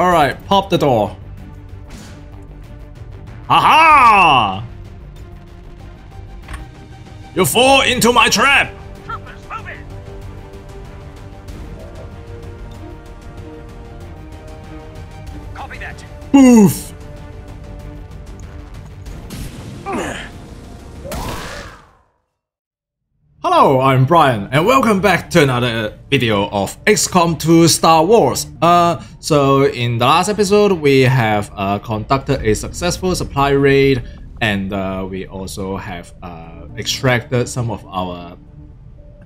Alright, pop the door. Aha! You fall into my trap! Troopers, move it! Copy that. Boof! Hello, I'm Brian, and welcome back to another video of XCOM 2 Star Wars. Uh, so in the last episode, we have uh, conducted a successful supply raid, and uh, we also have uh, extracted some of our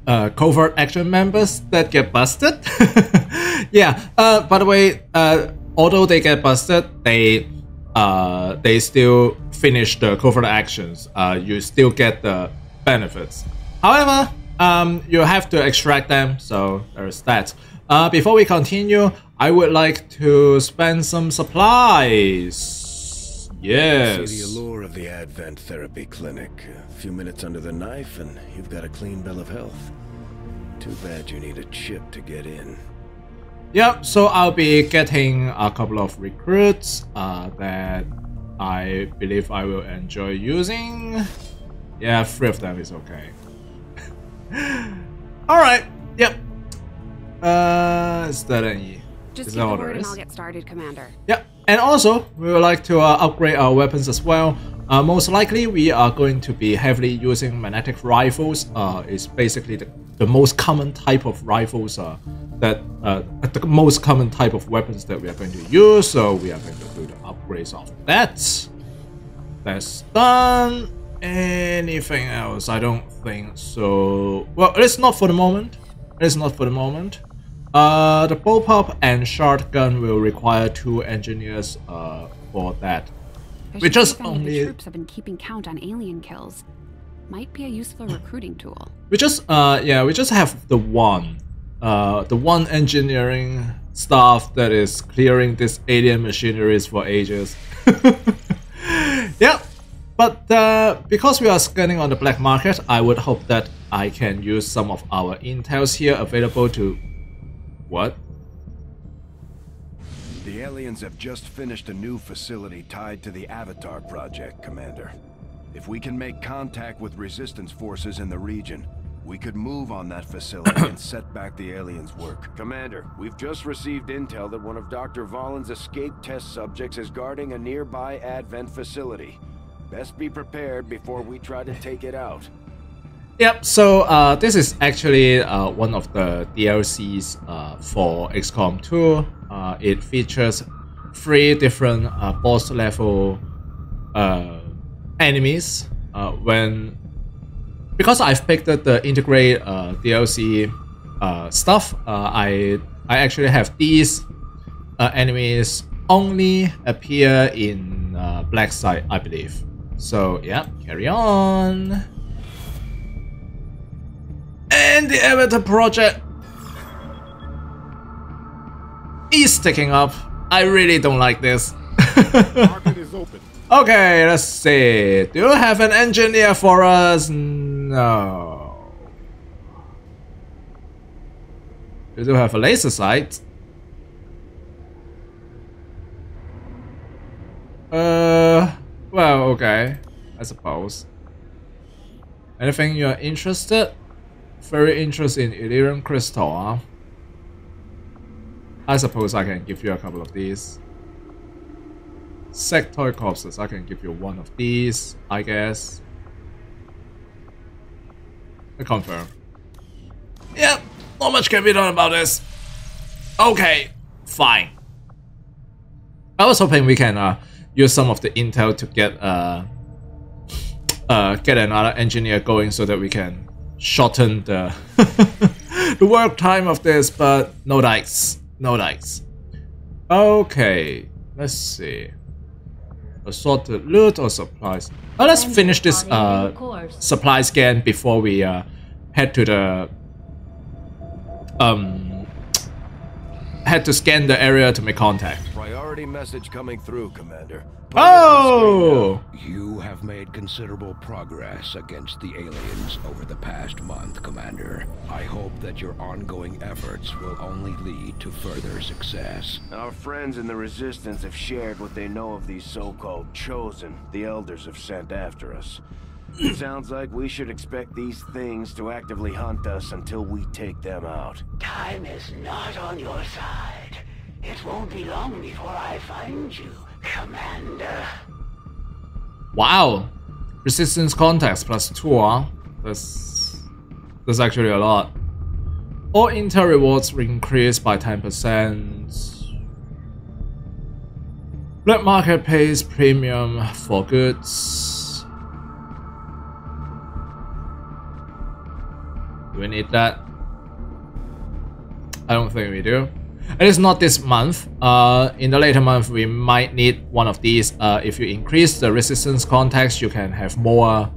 uh, covert action members that get busted. yeah. Uh, by the way, although they get busted, they they still finish the covert actions. You still get the benefits. However, um, you have to extract them. So there's that. Uh, before we continue, I would like to spend some supplies. Yes. See the allure of the Advent Therapy Clinic. A few minutes under the knife and you've got a clean bill of health. Too bad you need a chip to get in. Yep, so I'll be getting a couple of recruits uh, that I believe I will enjoy using. Yeah, three of them is okay. Alright, yep. Uh, is that any? Just is that the all there word and is? I'll get started, Commander. Yep, and also we would like to uh, upgrade our weapons as well. Uh, most likely, we are going to be heavily using magnetic rifles. Uh, it's basically the, the most common type of rifles uh, that uh, the most common type of weapons that we are going to use. So we are going to do the upgrades of that. That's done. Anything else? I don't think so. Well, it's not for the moment. It's not for the moment. Uh, the bullpup and shotgun will require two engineers uh, for that. I We just see if any of only- the troops have been keeping count on alien kills. Might be a useful recruiting tool. We just uh yeah we just have the one, uh the one engineering staff that is clearing this alien machineries for ages. but uh, because we are scanning on the black market, I would hope that I can use some of our intels here available to. What? The aliens have just finished a new facility tied to the Avatar project, Commander. If we can make contact with resistance forces in the region, we could move on that facility and set back the aliens' work. Commander, we've just received intel that one of Dr. Vahlen's escape test subjects is guarding a nearby Advent facility. Best be prepared before we try to take it out. Yep, so uh, this is actually uh, one of the DLCs uh, for XCOM 2. Uh, it features three different uh, boss level uh, enemies. When because I've picked the integrate DLC stuff, I I actually have these enemies only appear in Black Site, I believe. So yeah, carry on. And the Avatar project is taking up. I really don't like this. Market is open. okay, let's see. Do you have an engineer for us? No. Do you do have a laser sight. Uh, well, okay. I suppose. Anything you're interested? Very interested in Elerium Crystal, huh? I suppose I can give you a couple of these. Sectoid corpses, I can give you one of these, I guess. I confirm. Yep, not much can be done about this. Okay, fine. I was hoping we can uh, use some of the intel to get uh, uh, get another engineer going so that we can shorten the the work time of this, but no dice, no dice. Okay, let's see. Assorted loot or supplies. Oh, let's finish this uh, supply scan before we uh, head to the um had to scan the area to make contact. Priority message coming through, Commander. Oh! You have made considerable progress against the aliens over the past month, Commander. I hope that your ongoing efforts will only lead to further success. Our friends in the Resistance have shared what they know of these so-called Chosen the Elders have sent after us. It sounds like we should expect these things to actively hunt us until we take them out. Time is not on your side. It won't be long before I find you, Commander. Wow. Resistance contacts plus two, huh? That's that's actually a lot. All intel rewards increase by 10%. Black market pays premium for goods. We need that? I don't think we do. At least not this month. Uh, in the later month, we might need one of these. Uh, if you increase the resistance context, you can have more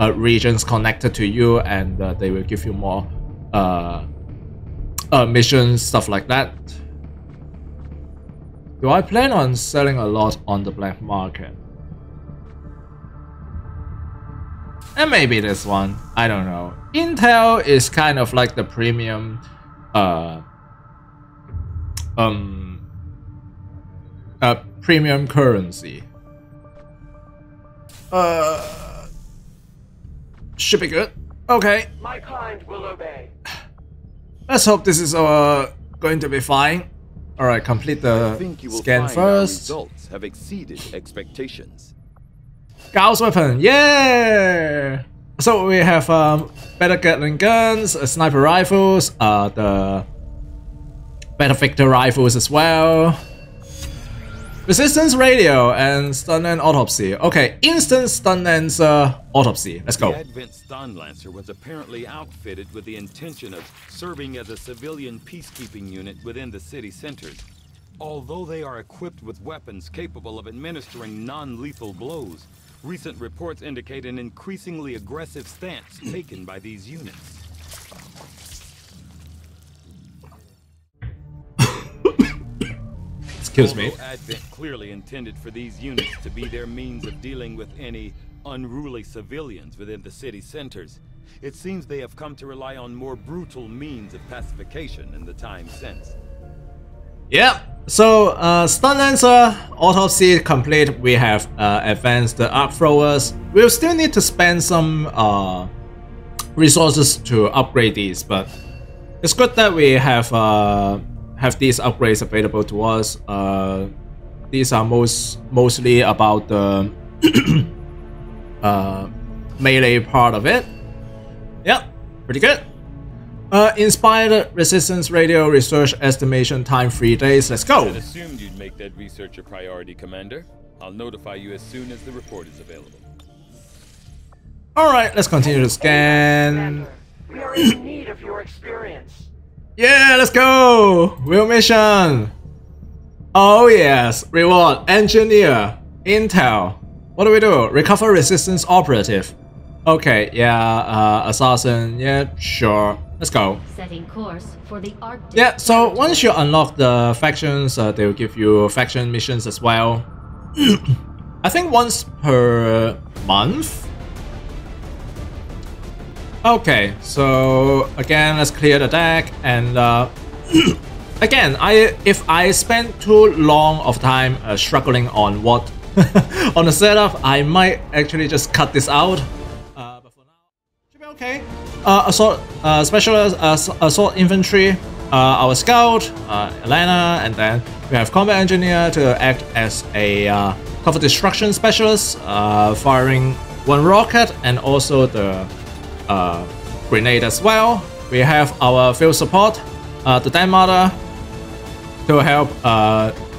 uh, regions connected to you, and uh, they will give you more uh, uh, missions, stuff like that. Do I plan on selling a lot on the black market? And maybe this one. I don't know. Intel is kind of like the premium uh um uh premium currency. Uh should be good. Okay. My kind will obey. Let's hope this is uh going to be fine. Alright, complete the think you will scan find first. results have exceeded expectations. Gauss weapon, yeah! So we have um, better Gatling guns, uh, sniper rifles, uh, the better Vektor rifles as well. Resistance radio and stun and autopsy. Okay, instant stun lancer autopsy. Let's go. The Advent Stun Lancer was apparently outfitted with the intention of serving as a civilian peacekeeping unit within the city centers. Although they are equipped with weapons capable of administering non-lethal blows, recent reports indicate an increasingly aggressive stance taken by these units. Excuse me. Advent clearly intended for these units to be their means of dealing with any unruly civilians within the city centers, it seems they have come to rely on more brutal means of pacification in the time since. Yeah. So, uh, stun lancer autopsy complete. We have uh, advanced the arc throwers. We'll still need to spend some uh, resources to upgrade these, but it's good that we have uh, have these upgrades available to us. Uh, these are most mostly about the uh, melee part of it. Yeah, pretty good. Uh, inspired resistance radio research estimation time three days. Let's go. I assumed you'd make that research a priority, Commander. I'll notify you as soon as the report is available. All right, let's continue to scan. Commander, we are in need of your experience. Yeah, let's go. Real mission. Oh yes, reward engineer Intel. What do we do? Recover resistance operative. Okay, yeah, uh, assassin. Yeah, sure. Let's go. Setting course for the Arctic. Yeah, so once you unlock the factions, uh, they will give you faction missions as well. I think once per month. Okay, so again, let's clear the deck and uh, again, I if I spend too long of time uh, struggling on what on the setup, I might actually just cut this out. Okay. Uh, assault uh, specialist, uh, assault infantry, uh, our scout, uh, Elena, and then we have combat engineer to act as a uh, cover destruction specialist, firing one rocket and also the grenade as well. We have our field support, the Dan Mother, to help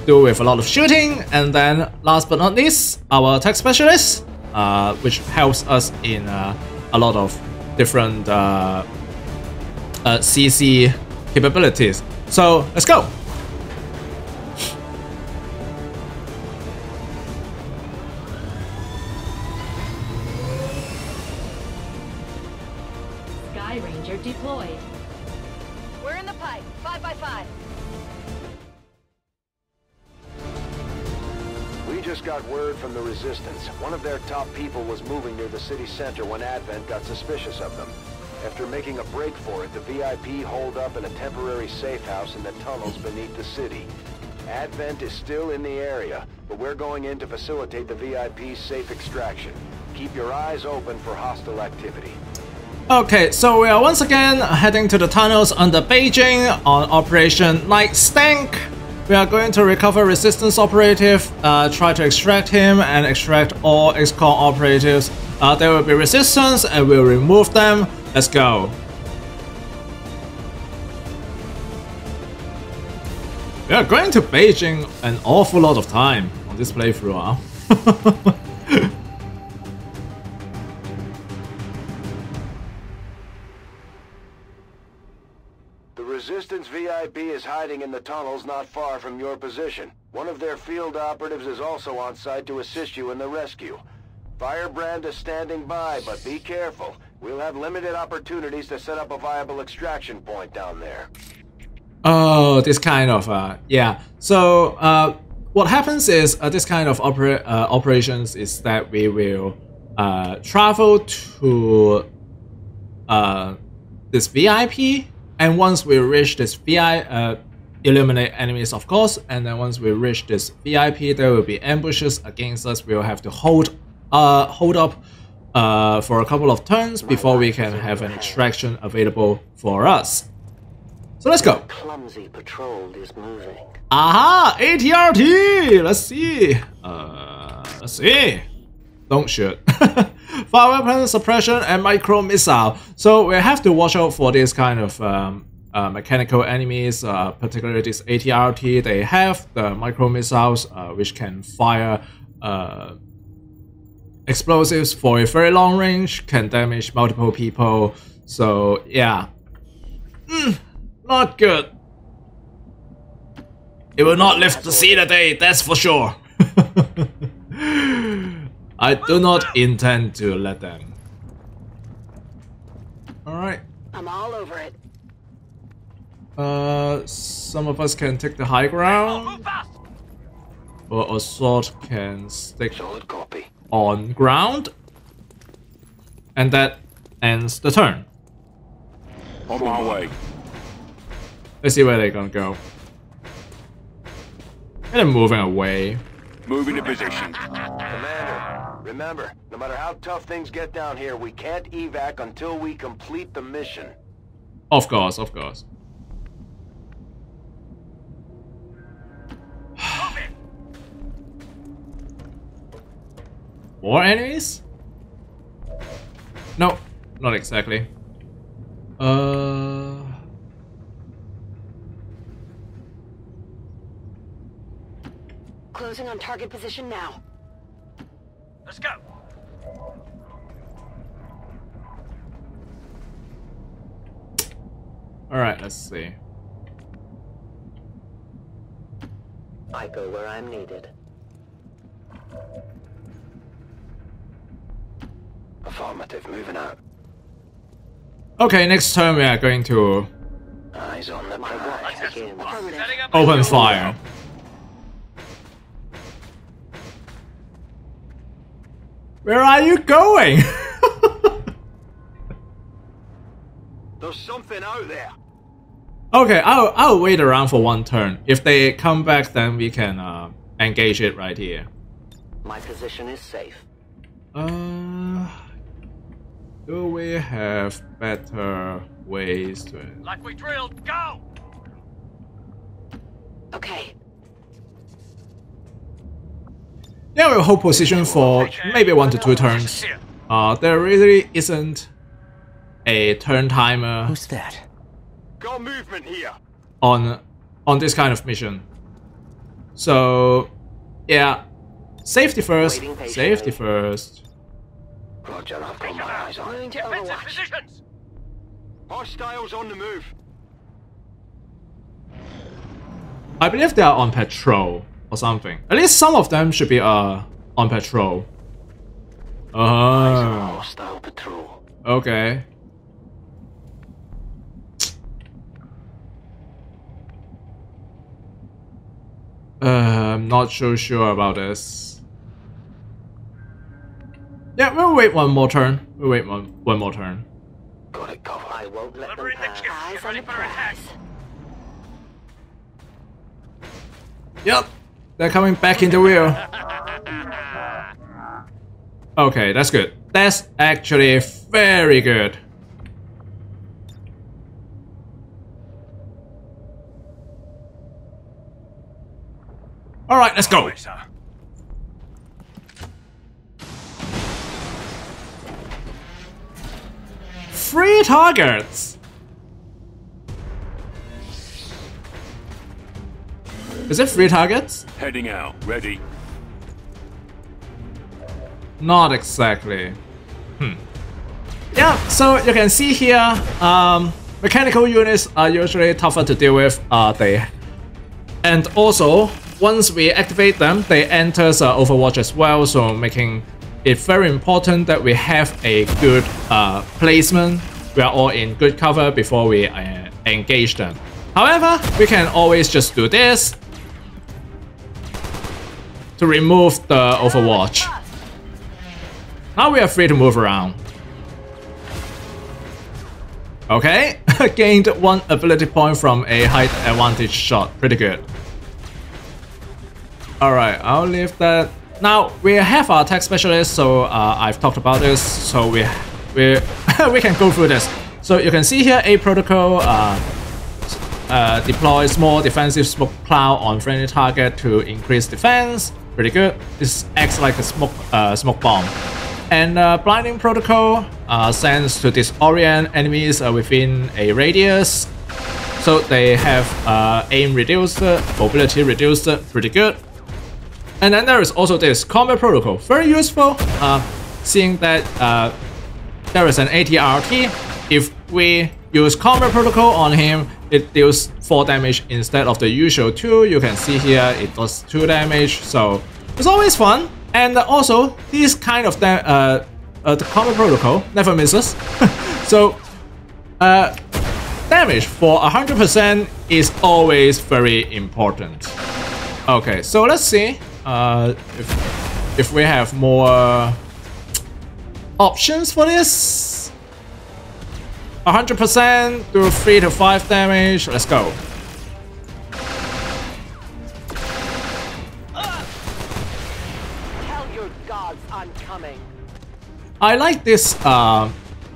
do with a lot of shooting, and then last but not least, our tech specialist, which helps us in a lot of different uh, uh, CC capabilities. So let's go. City center when Advent got suspicious of them. After making a break for it, the VIP holed up in a temporary safe house in the tunnels beneath the city. Advent is still in the area, but we're going in to facilitate the VIP's safe extraction. Keep your eyes open for hostile activity. Okay, so we are once again heading to the tunnels under Beijing on Operation Night Stank. We are going to recover Resistance operative, uh, try to extract him and extract all XCOM operatives. Uh, there will be Resistance and we'll remove them. Let's go. We are going to Beijing an awful lot of time on this playthrough. Huh? The Resistance VIP is hiding in the tunnels not far from your position. One of their field operatives is also on site to assist you in the rescue. Firebrand is standing by, but be careful. We'll have limited opportunities to set up a viable extraction point down there. Oh, this kind of uh, yeah. So uh, what happens is uh, this kind of opera uh, operations is that we will uh, travel to uh, this VIP, and once we reach this VIP, uh, eliminate enemies, of course. And then once we reach this VIP, there will be ambushes against us. We will have to hold uh hold up uh for a couple of turns before we can have an extraction available for us. So let's go. Clumsy patrol is moving. Aha! ATRT! Let's see. Uh, let's see. Don't shoot. Fire weapon suppression and micro missile. So we have to watch out for this kind of um, uh, mechanical enemies, uh, particularly this ATRT. They have the micro missiles uh, which can fire uh, explosives for a very long range, can damage multiple people. So yeah. Mm, not good. It will not live to see the day, that's for sure. I do not intend to let them. Alright. I'm all over it. Uh, some of us can take the high ground. Or Assault can stick Solid copy. On ground. And that ends the turn. On my way. Let's see where they're gonna go. And they're moving away. Moving to position. Commander, remember, no matter how tough things get down here, we can't evac until we complete the mission. Of course, of course. More enemies? No, not exactly. Uh, Closing on target position now. Let's go. all right. Let's see. I go where I'm needed. Affirmative, moving out. Okay, next turn we are going to Eyes on the My prize. watch begins. Setting up open fire. Where are you going? There's something out there. okay, I'll I'll wait around for one turn. If they come back, then we can uh, engage it right here. My position is safe. Uh, do we have better ways to? end? like we drilled. Go. Okay. Yeah, we'll hold position for maybe one to two turns. Here. Uh, there really isn't a turn timer Who's that? Got movement here. on on this kind of mission. So, yeah, safety first. Safety first. Roger, I've got my eyes on it. Moving to Defensive Overwatch. positions. Hostiles on the move. I believe they are on patrol or something. At least some of them should be uh on patrol. Oh, Hostile patrol. okay. Um, I'm not so sure about this. Yeah, we'll wait one more turn. We'll wait one, one more turn. Got it covered. I won't let them Delivering the Eyes on the prize. Yep, they're coming back in the wheel. Okay, that's good. That's actually very good. Alright, let's go. Three targets! Is it three targets? Heading out. Ready. Not exactly. Hmm. Yeah, so you can see here, um, mechanical units are usually tougher to deal with. Uh, they and also once we activate them, they enter uh, Overwatch as well. So making it very important that we have a good uh, placement. We are all in good cover before we uh, engage them. However, we can always just do this to remove the Overwatch. Now we are free to move around. Okay, gained one ability point from a height advantage shot. Pretty good. Alright, I'll leave that. Now, we have our attack specialist, so uh, I've talked about this, so we we, we can go through this. So you can see here, A protocol uh, uh, deploys more defensive smoke cloud on friendly target to increase defense. Pretty good. This acts like a smoke uh, smoke bomb. And uh, blinding protocol uh, sends to disorient enemies uh, within a radius. So they have uh, aim reduced, mobility reduced, pretty good. And then there is also this combat protocol, very useful. Uh, seeing that uh, there is an ATRT. If we use combat protocol on him, it deals 4 damage instead of the usual 2. You can see here it does 2 damage, so it's always fun. And also, this kind of uh, uh, the combat protocol never misses. so, uh, damage for 100% is always very important. Okay, so let's see uh, if, if we have more options for this. 100% do 3 to 5 damage. Let's go. Tell your gods I'm. I like this uh,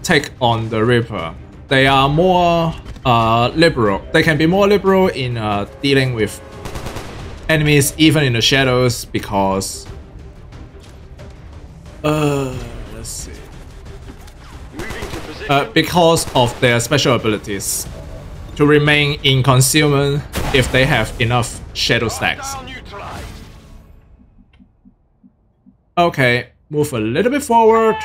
take on the Reaper. They are more uh, liberal. They can be more liberal in uh, dealing with enemies even in the shadows because... Uh, let's see. Uh, because of their special abilities to remain in concealment if they have enough shadow stacks. Okay, move a little bit forward.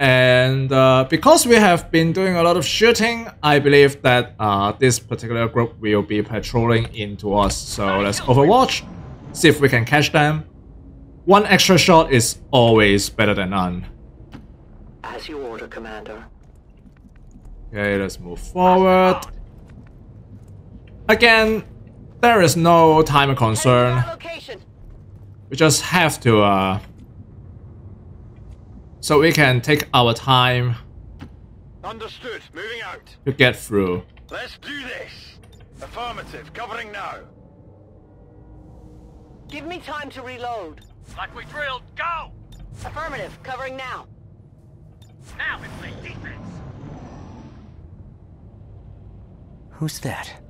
And uh, because we have been doing a lot of shooting, I believe that uh, this particular group will be patrolling into us. So let's overwatch, see if we can catch them. One extra shot is always better than none. As you order, Commander. Okay, let's move forward. Again, there is no timer concern. We just have to, uh... So we can take our time Understood. Moving out. to get through. Let's do this. Affirmative. Covering now. Give me time to reload. Like we drilled. Go. Affirmative. Covering now. Now we play defense. Who's that?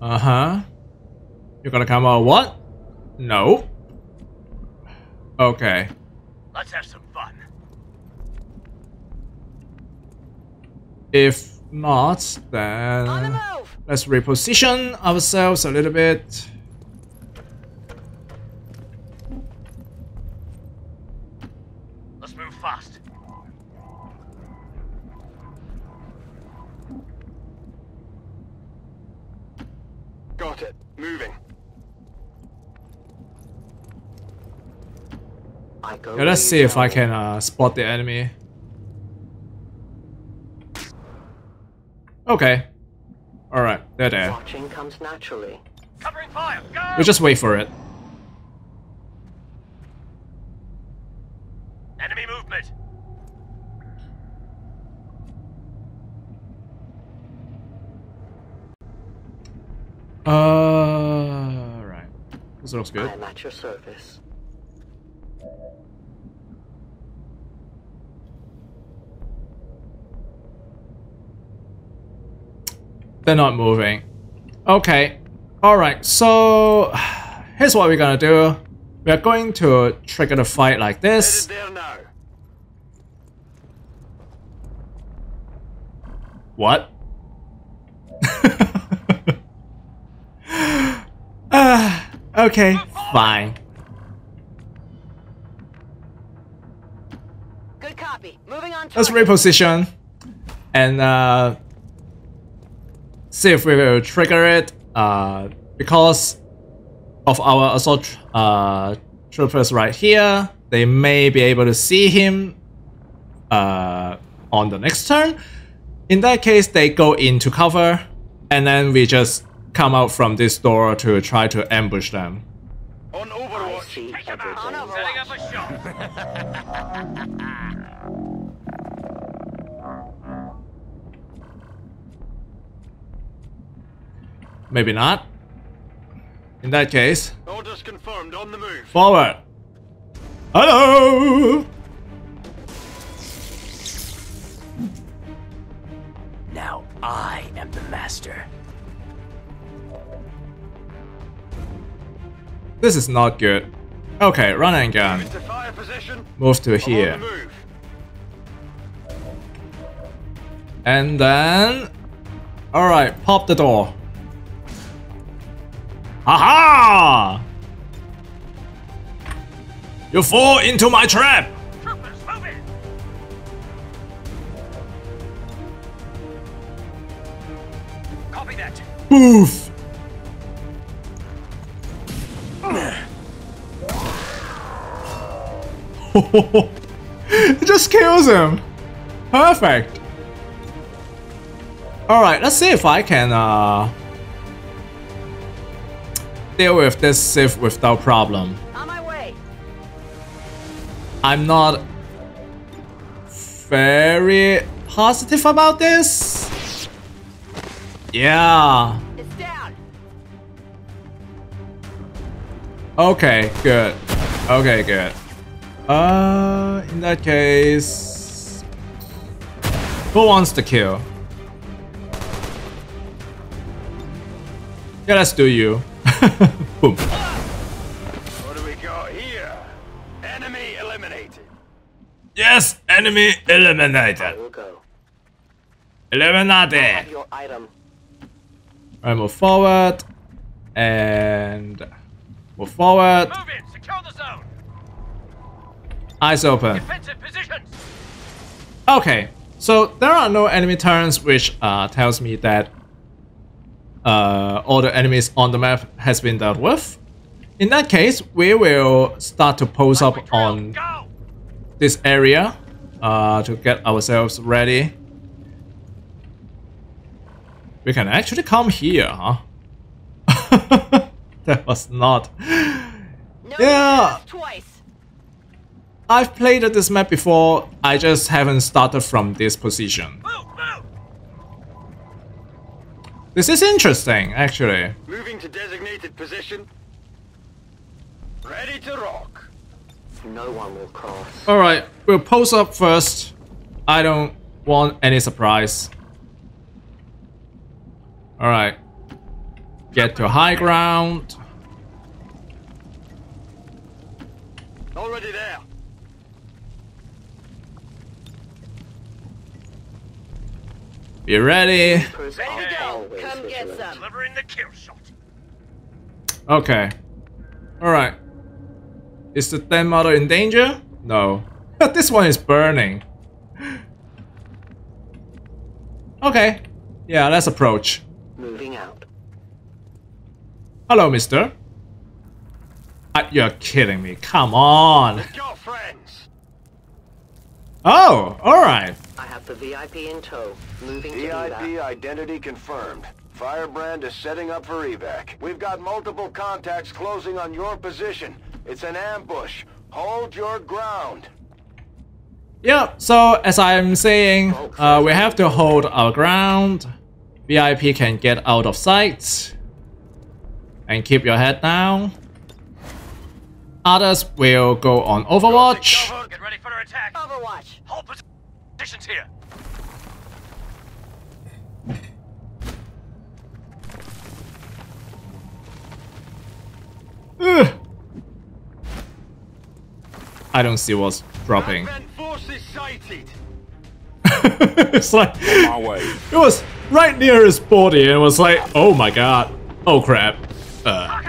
Uh-huh. You're gonna come out what? No. Okay. Let's have some fun. If not, then let's reposition ourselves a little bit. Let's move fast. Got it. Moving. I go. Yeah, let's see if I can uh, spot the enemy. Okay. Alright, they're there. Watching comes naturally. Covering fire. Go! We just wait for it. Enemy movement. Uh, right. This looks good. I'm at your service. They're not moving. Okay. Alright, so here's what we're gonna do. We are going to trigger the fight like this. Headed there now. What? Ah, okay, fine. Good copy. Moving on. Let's reposition and uh, see if we will trigger it. Uh, because of our assault uh, troopers right here, they may be able to see him uh, on the next turn. In that case, they go into cover, and then we just come out from this door to try to ambush them. On Overwatch. Maybe not. In that case, Orders confirmed. On the move. forward. Hello. Now I am the master. This is not good. Okay, run and gun. Into fire position. Move to here. On the move. And then... Alright, pop the door. Aha! You fall into my trap! Troopers, move it. Copy that. Boof! it just kills him! Perfect! Alright, let's see if I can uh, deal with this Sith without problem. On my way. I'm not very positive about this. Yeah. It's down. Okay, good. Okay, good. Uh, in that case, who wants to kill? Yeah, let's do you. Boom. What do we got here? Enemy eliminated. Yes, enemy eliminated. Eliminated. Your item. I move forward and move forward. Move in. Secure the zone. Eyes open. Defensive positions. Okay, so there are no enemy turns, which uh, tells me that uh, all the enemies on the map has been dealt with. In that case, we will start to pose up Like we drilled. on this area uh, to get ourselves ready. We can actually come here, huh? that was not. No Yeah. I've played this map before, I just haven't started from this position. This is interesting, actually. Moving to designated position. Ready to rock. No one will cross. Alright, we'll pose up first. I don't want any surprise. Alright. Get to high ground. Already there. Be ready. Ready to go. Come get some. Delivering the kill shot. Okay. Alright. Is the den model in danger? No. But this one is burning. Okay. Yeah, let's approach. Moving out. Hello, mister. Uh, you're kidding me. Come on. Got friends. Oh, alright. I have the VIP in tow. Moving to VIP evac. identity confirmed. Firebrand is setting up for evac. We've got multiple contacts closing on your position. It's an ambush. Hold your ground. Yeah, so as I'm saying, uh, we have to hold our ground. VIP can get out of sight. And keep your head down. Others will go on Overwatch. Get ready for attack. Overwatch. Hold here. Ugh. I don't see what's dropping. Advent forces sighted. it's like it was right near his body and it was like, oh my god. Oh crap. Uh,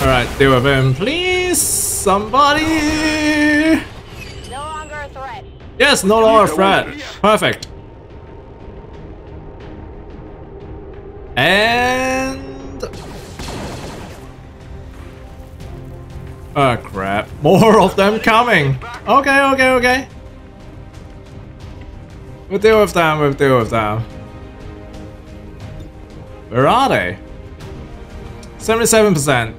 Alright, deal with him, please. Somebody. No longer a threat. Yes, no longer a threat. Perfect. And Oh crap. More of them coming. Okay, okay, okay. We'll deal with them, we'll deal with them. Where are they? 77%.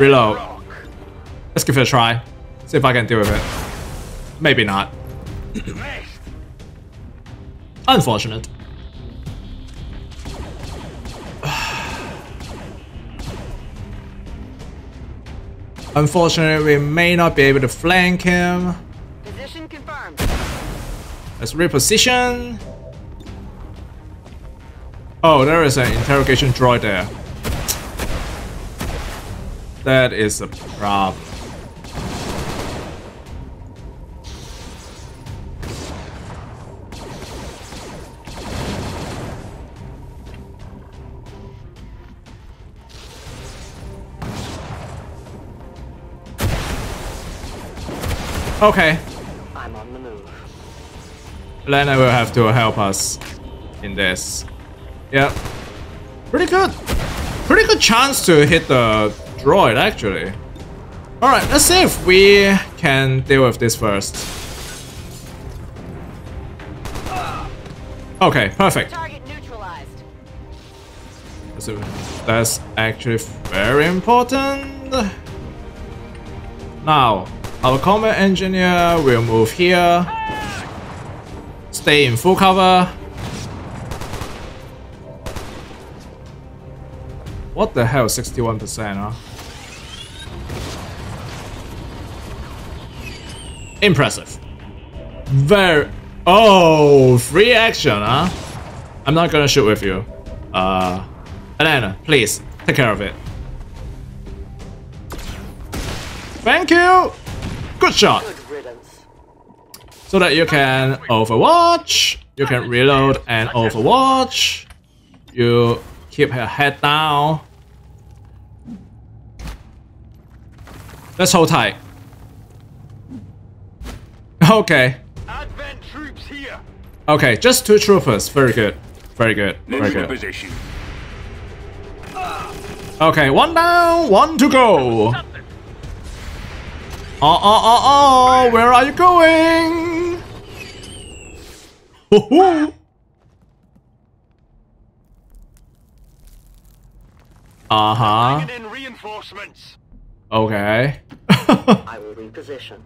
Reload. Let's give it a try. See if I can deal with it. Maybe not. Unfortunate. Unfortunately, we may not be able to flank him. Position confirmed. Let's reposition. Oh, there is an interrogation droid there. That is a problem. Okay, I'm on the move. Lena will have to help us in this. Yep. Pretty good. Pretty good chance to hit the droid, actually. Alright, let's see if we can deal with this first. Okay, perfect. Target neutralized. So that's actually very important. Now, our combat engineer will move here. Stay in full cover. What the hell, 61%, huh? Impressive. Very... Oh, free action, huh? I'm not gonna shoot with you. Uh... Elena, please, take care of it. Thank you! Good shot! So that you can overwatch, you can reload and overwatch. You keep your head down. Let's hold tight. Okay. Advent troops here. Okay, just two troopers. Very good. Very good. Very good. position. Okay, one down, one to go. Uh uh uh uh, where are you going? Hoo-hoo. Uh huh. In reinforcements. Okay. I will reposition.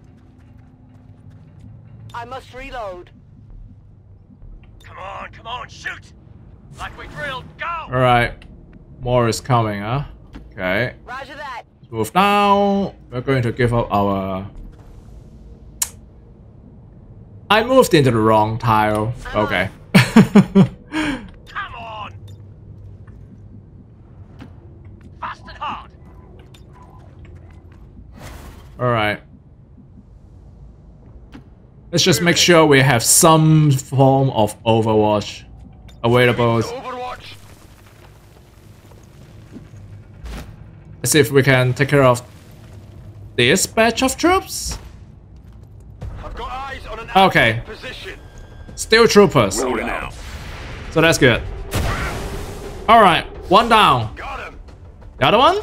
I must reload. Come on, come on, shoot. Like we drilled. Go. Alright. More is coming, huh? Okay. Roger that. Move down. We're going to give up our... I moved into the wrong tile. Okay. Come on. Fast and hard. Alright. Let's just make sure we have some form of Overwatch available. Overwatch. Let's see if we can take care of this batch of troops. I've got eyes on an Okay. position. Still troopers. So that's good. Alright, one down. Got him. The other one?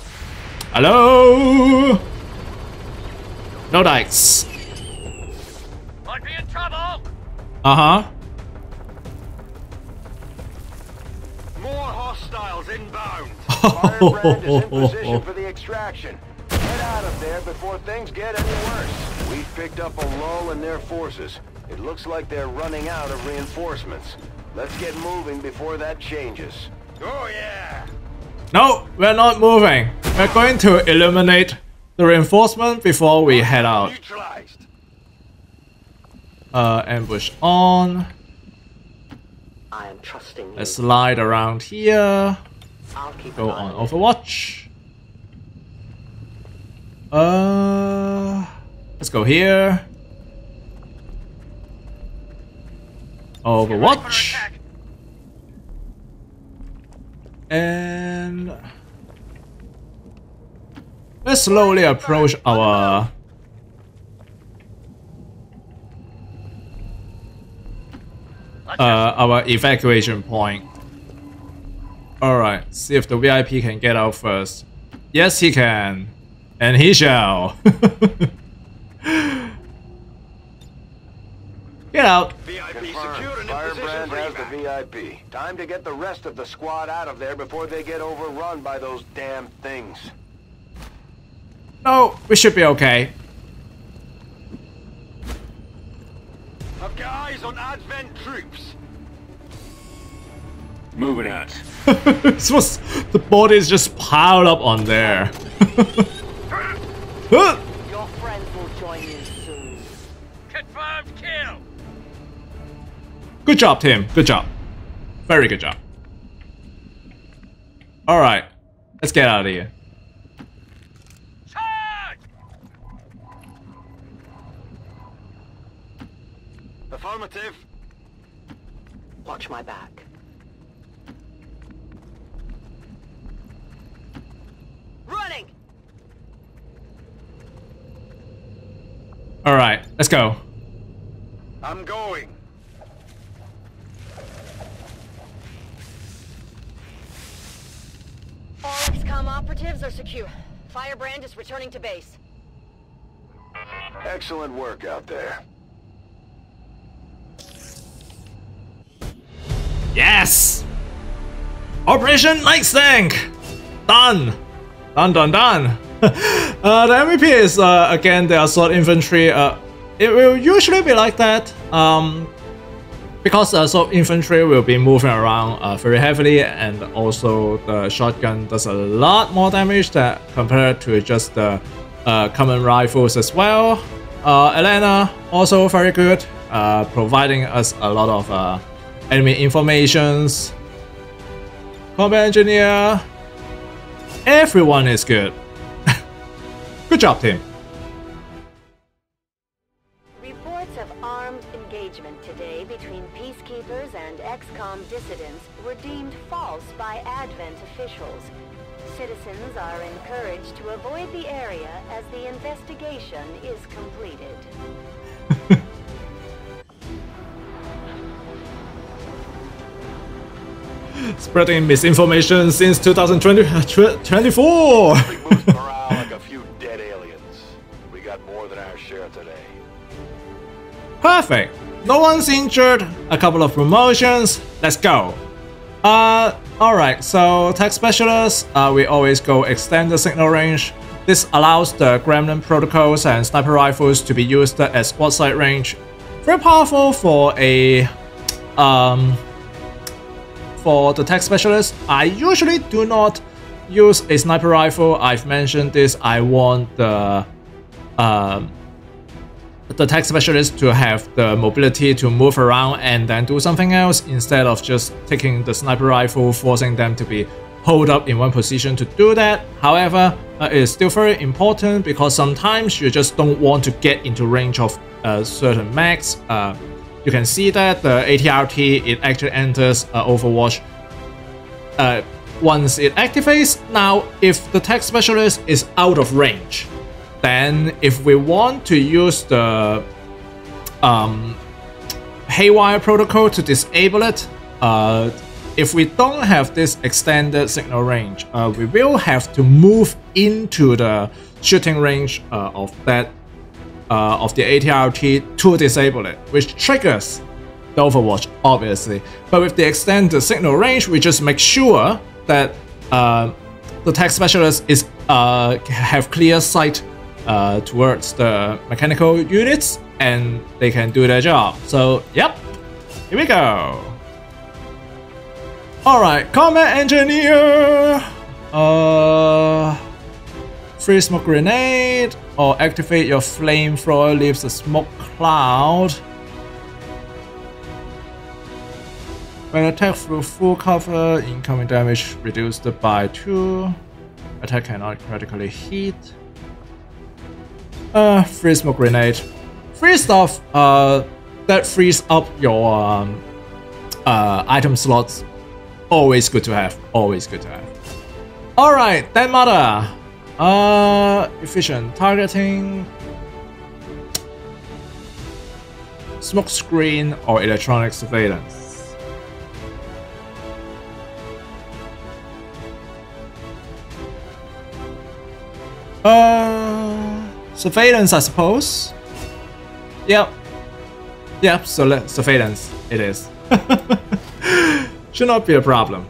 Hello? No dice. Might be in trouble. Uh-huh. Firebrand is in position for the extraction. Get out of there before things get any worse. We've picked up a lull in their forces. It looks like they're running out of reinforcements. Let's get moving before that changes. Oh yeah. No, we're not moving. We're going to eliminate the reinforcement before we head out. Neutralized. Uh, ambush on. I am trusting you. Let's slide around here. I'll keep Go on on. Overwatch. Uh, let's go here. Overwatch. And let's slowly approach our uh, our evacuation point. Alright, see if the VIP can get out first. Yes, he can. And he shall. get out. VIP Confirmed. secured and in position Firebrand has the. VIP. Time to get the rest of the squad out of there before they get overrun by those damn things. No, we should be okay. I've got eyes on Advent troops. Moving out. this was the bodies just piled up on there. Your friends will join you soon. Confirmed kill. Good job, Tim. Good job. Very good job. Alright, let's get out of here. Charge! Affirmative. Watch my back. Running! Alright, let's go. I'm going. All XCOM operatives are secure. Firebrand is returning to base. Excellent work out there. Yes! Operation Nightstank! Done! Done, done, done! uh, the MVP is, uh, again, the assault infantry. Uh, it will usually be like that. Um, because the assault infantry will be moving around uh, very heavily and also the shotgun does a lot more damage that compared to just the uh, common rifles as well. Uh, Elena also very good, uh, providing us a lot of uh, enemy informations. Combat engineer, everyone is good. Good job, team. Reports of armed engagement today between peacekeepers and XCOM dissidents were deemed false by Advent officials. Citizens are encouraged to avoid the area as the investigation is completed. Spreading misinformation since 2020 Perfect. No one's injured. A couple of promotions. Let's go. Uh, alright, so tech specialists, uh, we always go extend the signal range. This allows the Gremlin protocols and sniper rifles to be used at squadsight range. Very powerful for a um for the tech specialist. I usually do not use a sniper rifle. I've mentioned this. I want the um the tech specialist to have the mobility to move around and then do something else instead of just taking the sniper rifle, forcing them to be hold up in one position to do that. However, uh, it is still very important because sometimes you just don't want to get into range of uh, certain max. Uh, you can see that the ATRT it actually enters uh, Overwatch uh, once it activates. Now, if the tech specialist is out of range, then if we want to use the um, Haywire protocol to disable it, uh, if we don't have this extended signal range, uh, we will have to move into the shooting range uh, of that uh, of the ATRT to disable it, which triggers the Overwatch, obviously. But with the extended signal range, we just make sure that uh, the tech specialist is uh, have clear sight uh, towards the mechanical units and they can do their job. So, yep, here we go. Alright, combat engineer. Uh, free smoke grenade or activate your flamethrower leaves a smoke cloud. When attack through full cover, incoming damage reduced by 2. Attack cannot critically hit. Uh, free smoke grenade. Free stuff uh, that frees up your um, uh, item slots. Always good to have. Always good to have. Alright, then mother. Uh, efficient targeting. Smoke screen or electronic surveillance. Uh, surveillance, I suppose. Yep. Yep, so surveillance it is. Should not be a problem.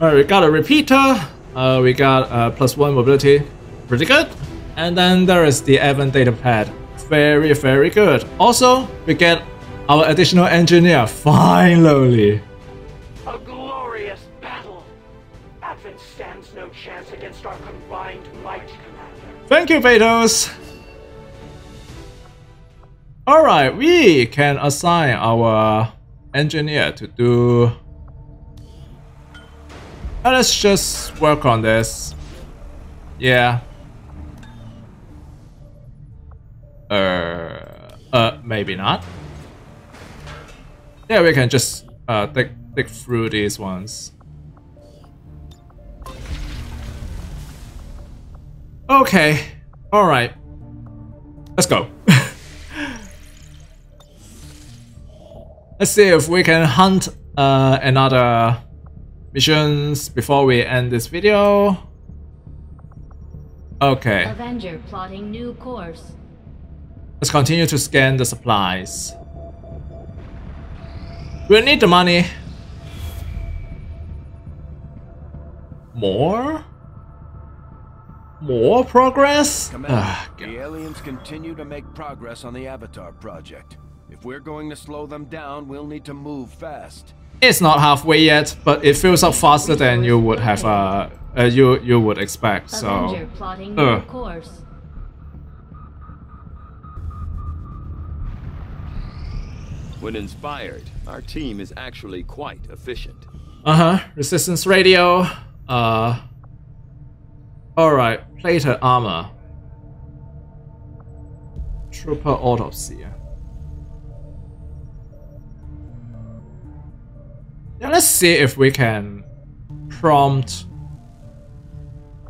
Alright, we got a repeater. Uh, we got uh, plus one mobility. Pretty good. And then there is the Advent data pad. Very, very good. Also, we get our additional engineer, finally. A glorious battle. Advent stands no chance against our combined might, Commander. Thank you, Vados. Alright, we can assign our engineer to do... Let's just work on this. Yeah. Uh, uh, maybe not. Yeah, we can just uh, dig, dig through these ones. Okay, alright. Let's go. Let's see if we can hunt uh, another missions before we end this video. Okay. Avenger plotting new course. Let's continue to scan the supplies. We'll need the money. More? More progress? Commander, Ah, the aliens continue to make progress on the Avatar project. If we're going to slow them down, we'll need to move fast. It's not halfway yet, but it fills up faster than you would have uh, uh you you would expect. So Avenger plotting new Ugh. course. When inspired, our team is actually quite efficient. Uh-huh. Resistance radio. Uh Alright, plated armor. Trooper autopsy. Yeah, let's see if we can prompt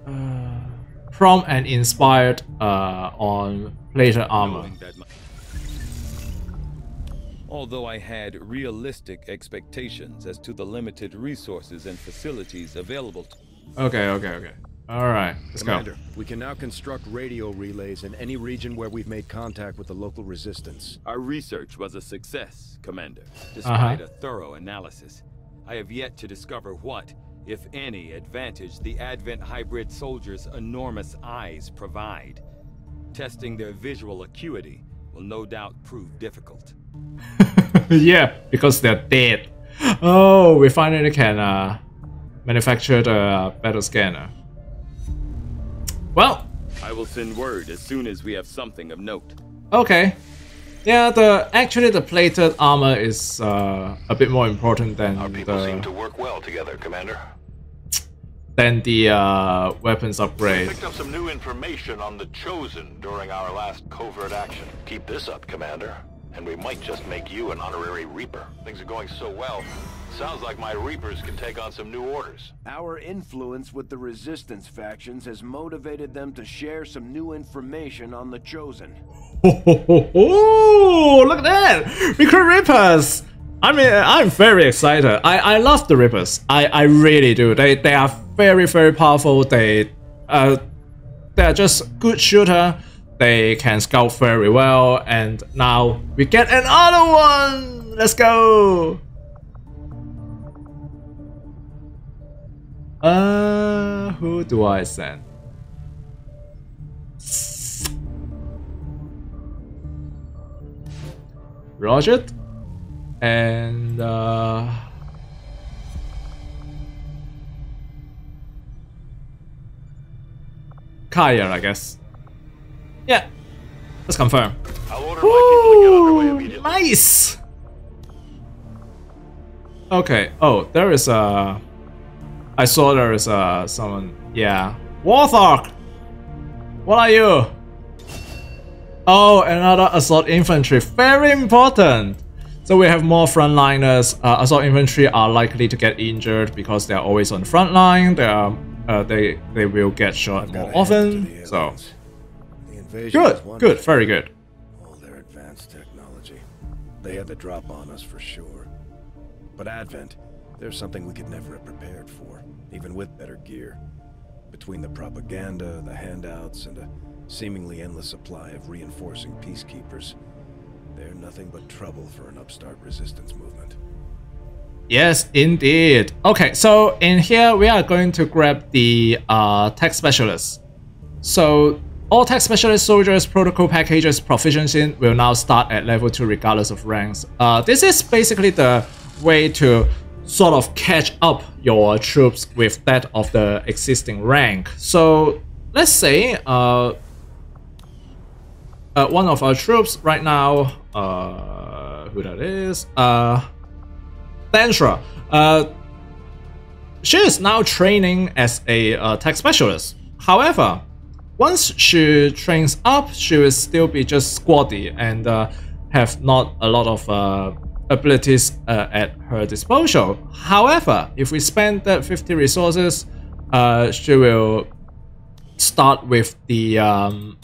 uh, prompt and inspired uh on plated armor. Knowing that my- Although I had realistic expectations as to the limited resources and facilities available to Okay, okay, okay. Alright, let's Commander, go. we can now construct radio relays in any region where we've made contact with the local resistance. Our research was a success, Commander. Despite a thorough analysis, I have yet to discover what, if any, advantage the Advent hybrid soldiers' enormous eyes provide. Testing their visual acuity will no doubt prove difficult. yeah, because they're dead. Oh, we finally can uh, manufacture the battle scanner. Well, I will send word as soon as we have something of note. okay. Yeah, the actually the plated armor is uh, a bit more important than Our People seem to work well together, Commander. than the uh, weapons We upgrade. picked up some new information on the Chosen during our last covert action. Keep this up, Commander, and we might just make you an honorary Reaper. Things are going so well. Sounds like my Reapers can take on some new orders. Our influence with the resistance factions has motivated them to share some new information on the Chosen. Oh, look at that! We Recruit Reapers! I mean, I'm very excited. I, I love the Reapers. I, I really do. They they are very very powerful. They uh they are just good shooter. They can scout very well, and now we get another one. Let's go! Uh, who do I send? Roger and uh, Kaya, I guess. Yeah, let's confirm. Ooh, nice. Okay. Oh, there is a. I saw there is a someone. Yeah, Warthog. What are you? Oh, another assault infantry. Very important. So we have more frontliners. Uh, assault infantry are likely to get injured because they are always on the front line. They are, uh, they they will get shot more often. So good, good, very good. All their advanced technology. They had the drop on us for sure. But Advent, there's something we could never have prepared for, even with better gear. Between the propaganda, the handouts, and a seemingly endless supply of reinforcing peacekeepers, they're nothing but trouble for an upstart resistance movement. Yes, indeed. Okay, so in here we are going to grab the uh, tech specialist. So all tech specialist soldiers protocol packages proficiency will now start at level 2 regardless of ranks. Uh, this is basically the way to sort of catch up your troops with that of the existing rank. So let's say uh, uh, one of our troops right now, uh, who that is, uh, Dantra, uh, she is now training as a uh, tech specialist. However, once she trains up, she will still be just squaddie and uh, have not a lot of uh, abilities uh, at her disposal. However, if we spend that 50 resources, uh, she will start with the um,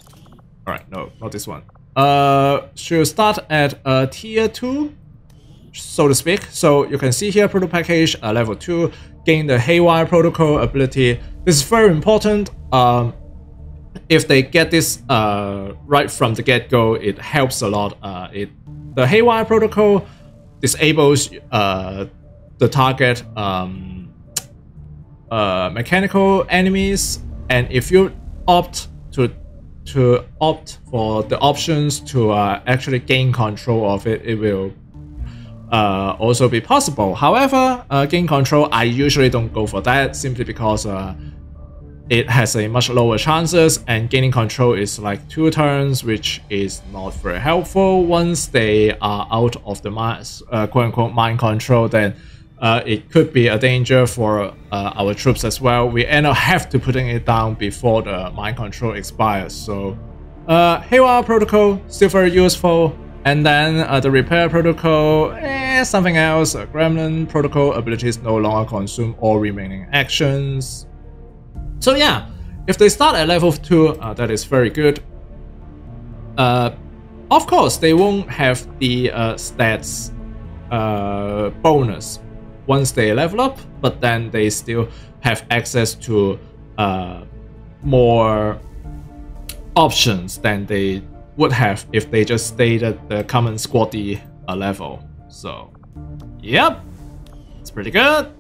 Alright, no, not this one. Uh, she'll start at uh, tier 2, so to speak. So you can see here, proto package, uh, level 2, gain the Haywire protocol ability. This is very important. Um, if they get this uh, right from the get-go, it helps a lot. Uh, it The Haywire protocol disables uh, the target um, uh, mechanical enemies, and if you opt to to opt for the options to uh, actually gain control of it, it will uh, also be possible. However, gain control, I usually don't go for that simply because it has a much lower chances and gaining control is like two turns, which is not very helpful. Once they are out of the mind, uh, quote unquote mind control, then uh, it could be a danger for uh, our troops as well. We end up have to putting it down before the mind control expires. So, uh, protocol still very useful. And then uh, the repair protocol, eh, something else. Uh, Gremlin protocol abilities no longer consume all remaining actions. So yeah, if they start at level 2, uh, that is very good. Uh, of course, they won't have the uh, stats uh, bonus once they level up, but then they still have access to uh, more options than they would have if they just stayed at the common squaddie uh, level. So, yep, it's pretty good.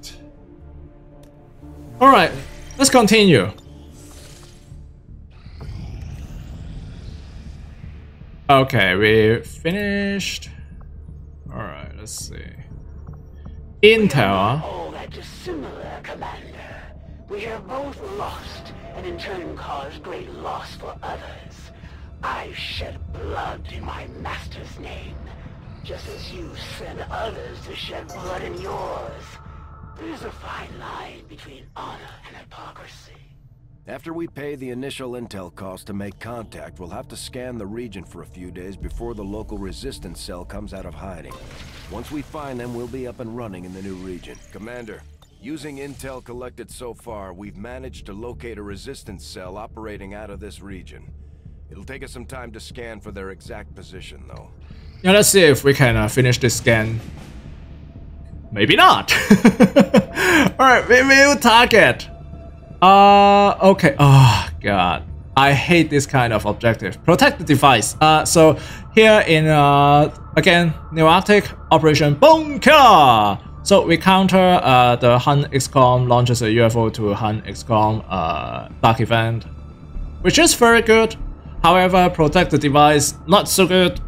Alright, let's continue. Okay, we finished. Alright, let's see. Intel. All that dissimilar, Commander. We have both lost, and in turn caused great loss for others. I've shed blood in my master's name, just as you send others to shed blood in yours. There's a fine line between honor and hypocrisy. After we pay the initial intel cost to make contact, we'll have to scan the region for a few days before the local resistance cell comes out of hiding. Once we find them, we'll be up and running in the new region. Commander, using intel collected so far, we've managed to locate a resistance cell operating out of this region. It'll take us some time to scan for their exact position, though. Yeah, let's see if we can uh, finish this scan. Maybe not. Alright, we will target. Uh, okay. Oh, God. I hate this kind of objective. Protect the device. Uh, so here in uh, again New Arctic Operation Bunker. So we counter uh, the Hun XCOM launches a UFO to Hun XCOM uh, Dark Event, which is very good. However, protect the device not so good.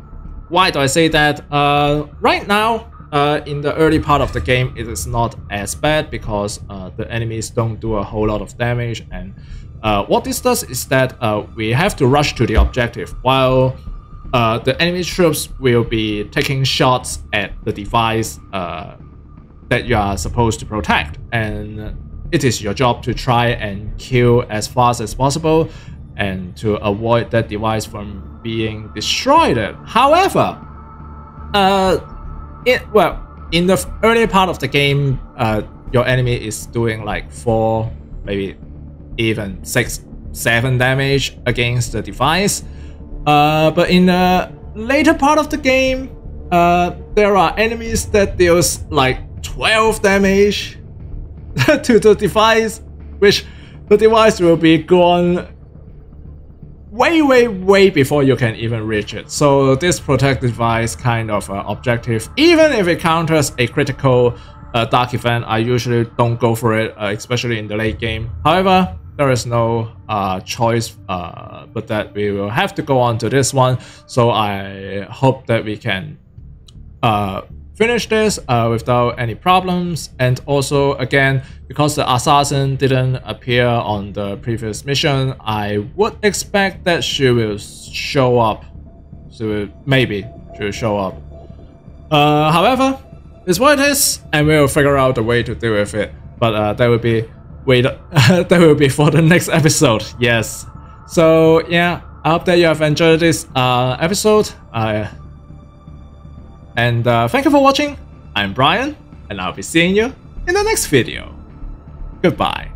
Why do I say that? Uh, right now, uh, in the early part of the game, it is not as bad because uh, the enemies don't do a whole lot of damage. And uh, what this does is that uh, we have to rush to the objective, while uh, the enemy troops will be taking shots at the device that you are supposed to protect. And it is your job to try and kill as fast as possible and to avoid that device from being destroyed. However, uh, it well in the early part of the game, uh, your enemy is doing like four, maybe even six, seven damage against the device. Uh, but in the later part of the game, uh, there are enemies that deals like 12 damage to the device, which the device will be gone way, way, way before you can even reach it. So this protect device kind of uh, objective, even if it counters a critical uh, dark event, I usually don't go for it, uh, especially in the late game. However, there is no uh, choice uh, but that we will have to go on to this one. So I hope that we can uh, finish this uh, without any problems. And also, again, because the assassin didn't appear on the previous mission, I would expect that she will show up. Will, maybe she will show up. Uh, however, it's what it is, and we'll figure out a way to deal with it. But uh, that will be wait, that will be for the next episode. Yes. So yeah, I hope that you have enjoyed this uh, episode. Uh, and uh, thank you for watching. I'm Brian, and I'll be seeing you in the next video. Goodbye.